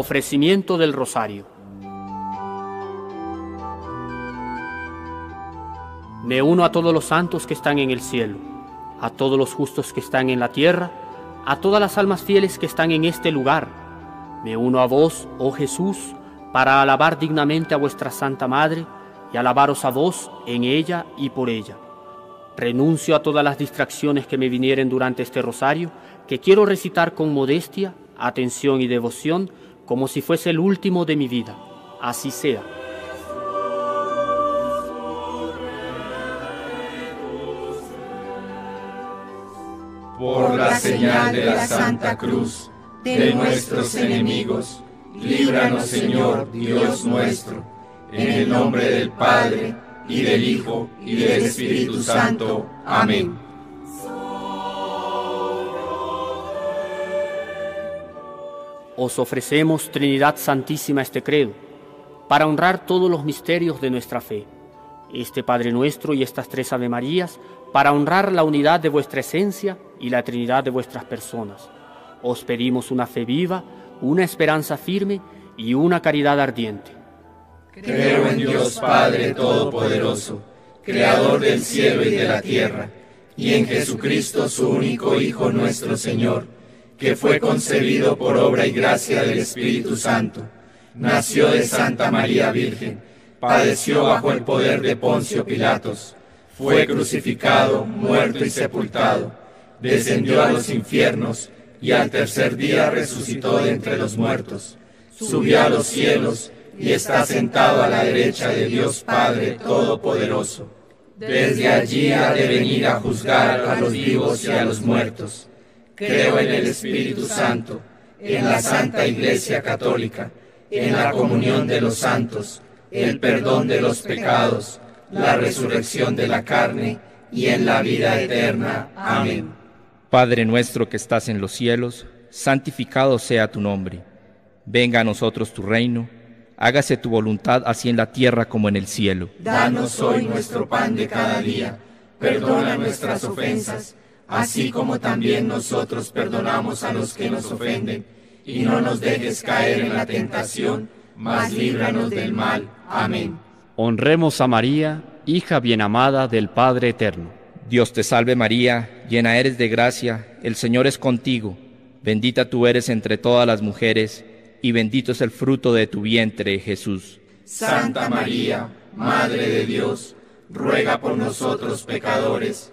Ofrecimiento del Rosario. Me uno a todos los santos que están en el cielo, a todos los justos que están en la tierra, a todas las almas fieles que están en este lugar. Me uno a vos, oh Jesús, para alabar dignamente a vuestra Santa Madre y alabaros a vos en ella y por ella. Renuncio a todas las distracciones que me vinieren durante este rosario, que quiero recitar con modestia, atención y devoción, como si fuese el último de mi vida. Así sea. Por la señal de la Santa Cruz de nuestros enemigos, líbranos Señor, Dios nuestro, en el nombre del Padre, y del Hijo, y del Espíritu Santo. Amén. Os ofrecemos, Trinidad Santísima, este credo, para honrar todos los misterios de nuestra fe, este Padre nuestro y estas tres Ave Marías, para honrar la unidad de vuestra esencia y la Trinidad de vuestras personas. Os pedimos una fe viva, una esperanza firme y una caridad ardiente. Creo en Dios Padre Todopoderoso, Creador del cielo y de la tierra, y en Jesucristo su único Hijo nuestro Señor, que fue concebido por obra y gracia del Espíritu Santo, nació de Santa María Virgen, padeció bajo el poder de Poncio Pilatos, fue crucificado, muerto y sepultado, descendió a los infiernos, y al tercer día resucitó de entre los muertos, subió a los cielos, y está sentado a la derecha de Dios Padre Todopoderoso. Desde allí ha de venir a juzgar a los vivos y a los muertos. Creo en el Espíritu Santo, en la Santa Iglesia Católica, en la comunión de los santos, el perdón de los pecados, la resurrección de la carne y en la vida eterna. Amén. Padre nuestro que estás en los cielos, santificado sea tu nombre. Venga a nosotros tu reino hágase tu voluntad así en la tierra como en el cielo. Danos hoy nuestro pan de cada día, perdona nuestras ofensas, así como también nosotros perdonamos a los que nos ofenden, y no nos dejes caer en la tentación, mas líbranos del mal. Amén. Honremos a María, hija bien amada del Padre Eterno. Dios te salve María, llena eres de gracia, el Señor es contigo, bendita tú eres entre todas las mujeres, y bendito es el fruto de tu vientre, Jesús. Santa María, Madre de Dios, ruega por nosotros pecadores,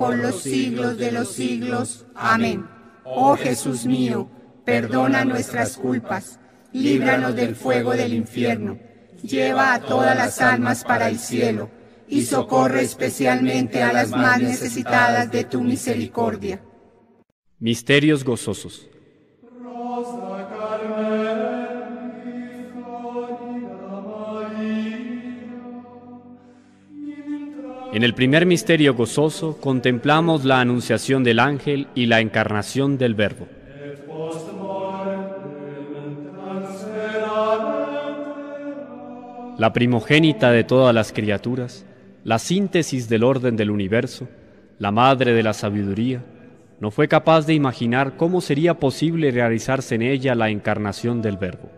por los siglos de los siglos. Amén. Oh Jesús mío, perdona nuestras culpas, líbranos del fuego del infierno, lleva a todas las almas para el cielo y socorre especialmente a las más necesitadas de tu misericordia. Misterios gozosos. En el primer misterio gozoso contemplamos la anunciación del ángel y la encarnación del Verbo. La primogénita de todas las criaturas, la síntesis del orden del universo, la madre de la sabiduría, no fue capaz de imaginar cómo sería posible realizarse en ella la encarnación del Verbo.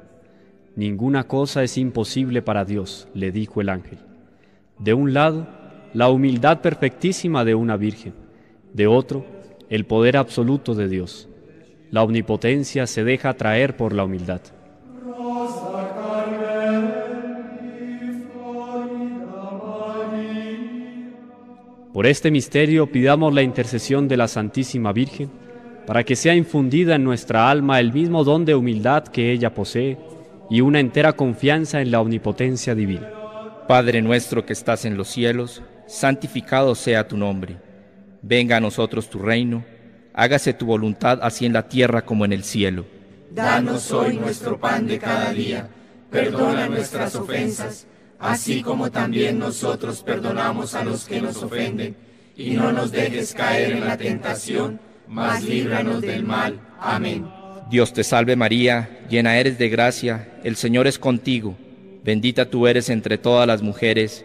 Ninguna cosa es imposible para Dios, le dijo el ángel. De un lado, la humildad perfectísima de una virgen, de otro, el poder absoluto de Dios. La omnipotencia se deja atraer por la humildad. Por este misterio pidamos la intercesión de la Santísima Virgen para que sea infundida en nuestra alma el mismo don de humildad que ella posee y una entera confianza en la omnipotencia divina. Padre nuestro que estás en los cielos, santificado sea tu nombre. Venga a nosotros tu reino, hágase tu voluntad así en la tierra como en el cielo. Danos hoy nuestro pan de cada día, perdona nuestras ofensas, así como también nosotros perdonamos a los que nos ofenden, y no nos dejes caer en la tentación, mas líbranos del mal. Amén. Dios te salve María, llena eres de gracia, el Señor es contigo, bendita tú eres entre todas las mujeres,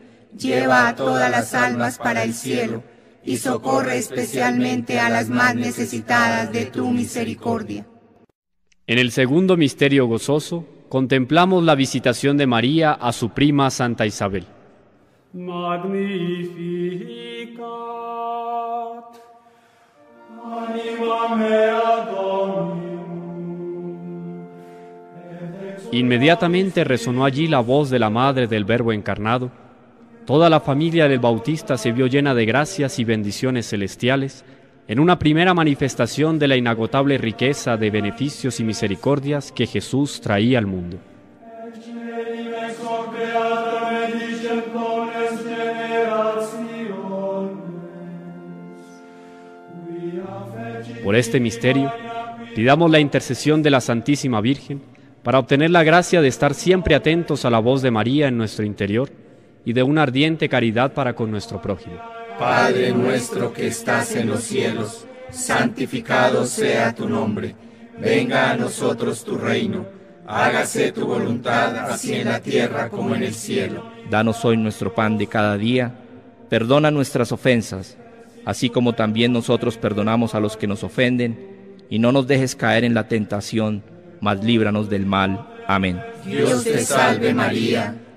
lleva a todas las almas para el cielo, y socorre especialmente a las más necesitadas de tu misericordia. En el segundo misterio gozoso, contemplamos la visitación de María a su prima Santa Isabel. Magnificat anima mea Inmediatamente resonó allí la voz de la Madre del Verbo encarnado. Toda la familia del Bautista se vio llena de gracias y bendiciones celestiales en una primera manifestación de la inagotable riqueza de beneficios y misericordias que Jesús traía al mundo. Por este misterio, pidamos la intercesión de la Santísima Virgen para obtener la gracia de estar siempre atentos a la voz de María en nuestro interior y de una ardiente caridad para con nuestro prójimo. Padre nuestro que estás en los cielos, santificado sea tu nombre. Venga a nosotros tu reino. Hágase tu voluntad así en la tierra como en el cielo. Danos hoy nuestro pan de cada día. Perdona nuestras ofensas, así como también nosotros perdonamos a los que nos ofenden. Y no nos dejes caer en la tentación, mas líbranos del mal. Amén. Dios te salve María,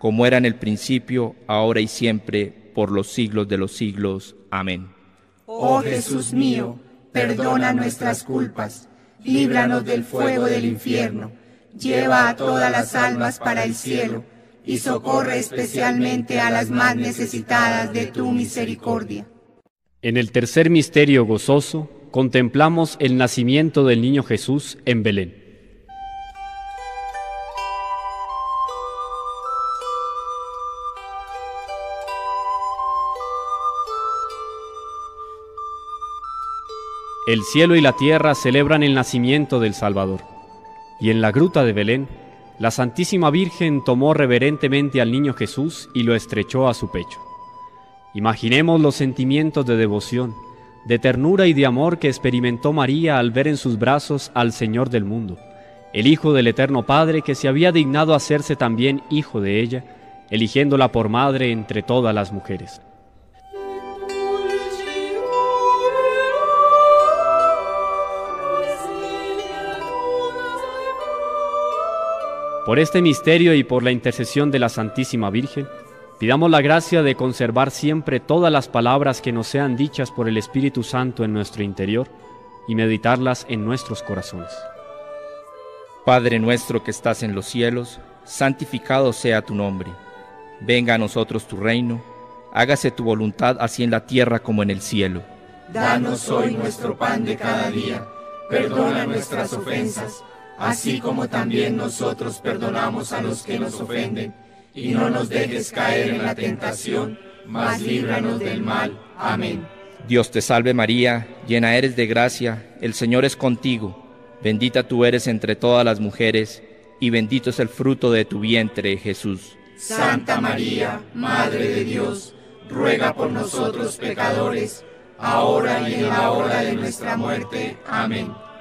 Como era en el principio, ahora y siempre, por los siglos de los siglos. Amén. Oh Jesús mío, perdona nuestras culpas, líbranos del fuego del infierno, lleva a todas las almas para el cielo, y socorre especialmente a las más necesitadas de tu misericordia. En el tercer misterio gozoso contemplamos el nacimiento del niño Jesús en Belén. El cielo y la tierra celebran el nacimiento del Salvador. Y en la gruta de Belén, la Santísima Virgen tomó reverentemente al niño Jesús y lo estrechó a su pecho. Imaginemos los sentimientos de devoción, de ternura y de amor que experimentó María al ver en sus brazos al Señor del mundo, el Hijo del Eterno Padre que se había dignado hacerse también hijo de ella, eligiéndola por madre entre todas las mujeres. Por este misterio y por la intercesión de la Santísima Virgen, pidamos la gracia de conservar siempre todas las palabras que nos sean dichas por el Espíritu Santo en nuestro interior y meditarlas en nuestros corazones. Padre nuestro que estás en los cielos, santificado sea tu nombre. Venga a nosotros tu reino, hágase tu voluntad así en la tierra como en el cielo. Danos hoy nuestro pan de cada día, perdona nuestras ofensas, así como también nosotros perdonamos a los que nos ofenden, y no nos dejes caer en la tentación, mas líbranos del mal. Amén. Dios te salve María, llena eres de gracia, el Señor es contigo, bendita tú eres entre todas las mujeres, y bendito es el fruto de tu vientre, Jesús. Santa María, Madre de Dios, ruega por nosotros pecadores, ahora y en la hora de nuestra muerte. Amén.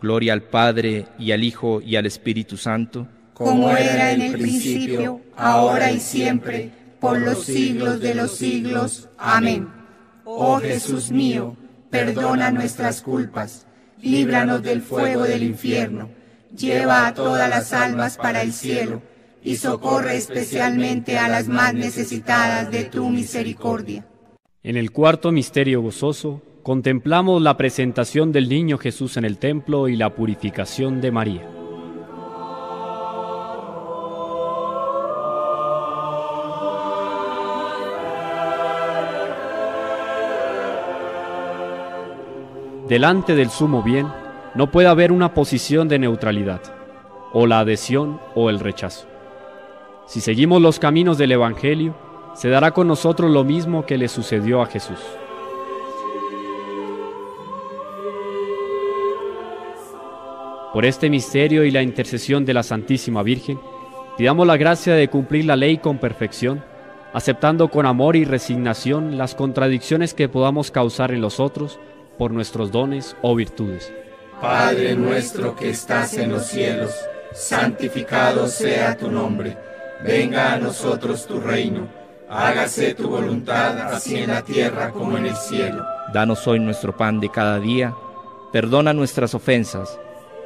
Gloria al Padre, y al Hijo, y al Espíritu Santo, como era en el principio, ahora y siempre, por los siglos de los siglos. Amén. Oh Jesús mío, perdona nuestras culpas, líbranos del fuego del infierno, lleva a todas las almas para el cielo, y socorre especialmente a las más necesitadas de tu misericordia. En el cuarto misterio gozoso, contemplamos la presentación del niño Jesús en el templo y la purificación de María. Delante del sumo bien no puede haber una posición de neutralidad, o la adhesión o el rechazo. Si seguimos los caminos del Evangelio, se dará con nosotros lo mismo que le sucedió a Jesús. Por este misterio y la intercesión de la Santísima Virgen, pidamos la gracia de cumplir la ley con perfección, aceptando con amor y resignación las contradicciones que podamos causar en los otros por nuestros dones o virtudes. Padre nuestro que estás en los cielos, santificado sea tu nombre. Venga a nosotros tu reino. Hágase tu voluntad así en la tierra como en el cielo. Danos hoy nuestro pan de cada día. Perdona nuestras ofensas,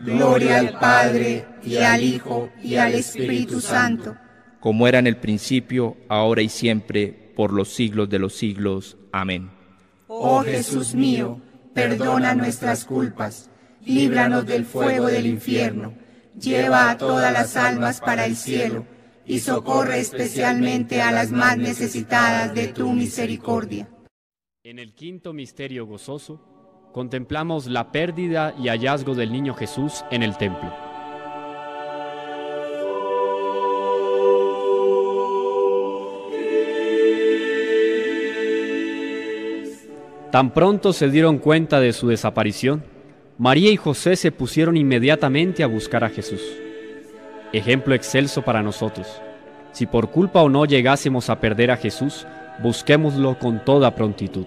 Gloria al Padre, y al Hijo, y al Espíritu Santo. Como era en el principio, ahora y siempre, por los siglos de los siglos. Amén. Oh Jesús mío, perdona nuestras culpas, líbranos del fuego del infierno, lleva a todas las almas para el cielo, y socorre especialmente a las más necesitadas de tu misericordia. En el quinto misterio gozoso, contemplamos la pérdida y hallazgo del niño Jesús en el templo. Tan pronto se dieron cuenta de su desaparición, María y José se pusieron inmediatamente a buscar a Jesús. Ejemplo excelso para nosotros. Si por culpa o no llegásemos a perder a Jesús, busquémoslo con toda prontitud.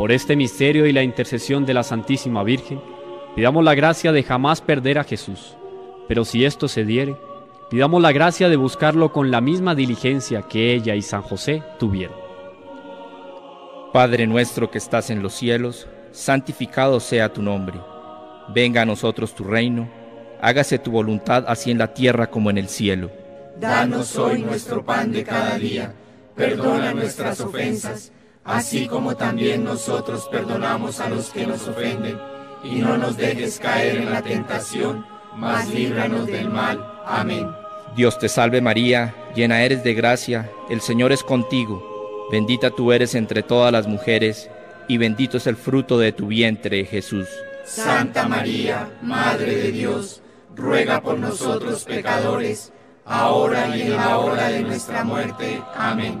Por este misterio y la intercesión de la Santísima Virgen, pidamos la gracia de jamás perder a Jesús. Pero si esto se diere, pidamos la gracia de buscarlo con la misma diligencia que ella y San José tuvieron. Padre nuestro que estás en los cielos, santificado sea tu nombre. Venga a nosotros tu reino, hágase tu voluntad así en la tierra como en el cielo. Danos hoy nuestro pan de cada día, perdona nuestras ofensas, así como también nosotros perdonamos a los que nos ofenden, y no nos dejes caer en la tentación, mas líbranos del mal. Amén. Dios te salve María, llena eres de gracia, el Señor es contigo. Bendita tú eres entre todas las mujeres, y bendito es el fruto de tu vientre, Jesús. Santa María, Madre de Dios, ruega por nosotros pecadores, ahora y en la hora de nuestra muerte. Amén.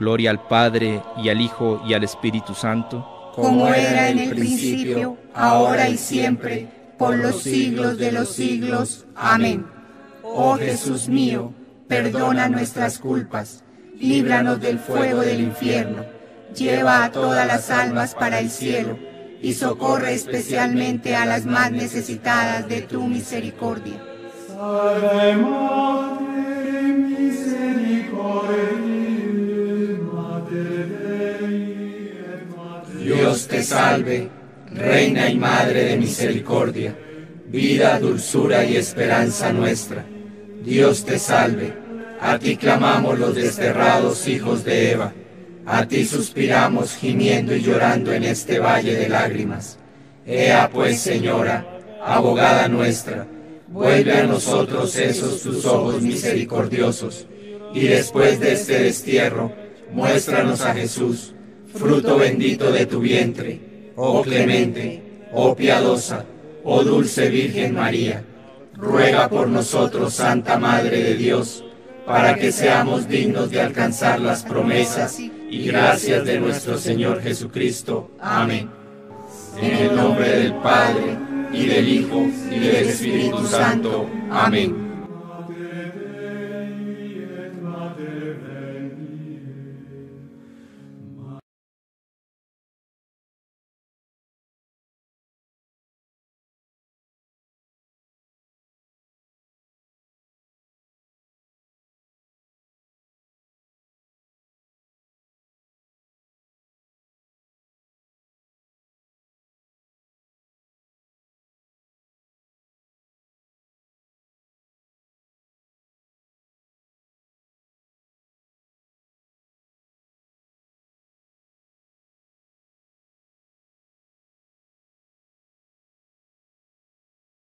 Gloria al Padre, y al Hijo, y al Espíritu Santo, como era en el principio, ahora y siempre, por los siglos de los siglos. Amén. Oh Jesús mío, perdona nuestras culpas, líbranos del fuego del infierno, lleva a todas las almas para el cielo, y socorre especialmente a las más necesitadas de tu misericordia. Salve salve, Reina y Madre de misericordia, vida, dulzura y esperanza nuestra. Dios te salve, a ti clamamos los desterrados hijos de Eva, a ti suspiramos gimiendo y llorando en este valle de lágrimas. Ea pues, Señora, abogada nuestra, vuelve a nosotros esos tus ojos misericordiosos, y después de este destierro, muéstranos a Jesús, fruto bendito de tu vientre, oh clemente, oh piadosa, oh dulce Virgen María. Ruega por nosotros, Santa Madre de Dios, para que seamos dignos de alcanzar las promesas y gracias de nuestro Señor Jesucristo. Amén. En el nombre del Padre, y del Hijo, y del Espíritu Santo. Amén.